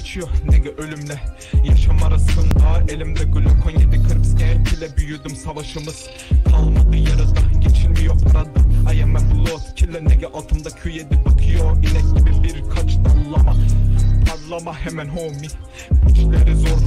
geçiyor nege ölümle? Yaşam arasında elimde glukon 7 kırpsken ile büyüdüm savaşımız. Kalmadı yarıda geçilmiyor parada I am a blood killer nege altımda Q7 bakıyor. İnek gibi birkaç dallama. Parlama hemen homie. Güçleri zorlama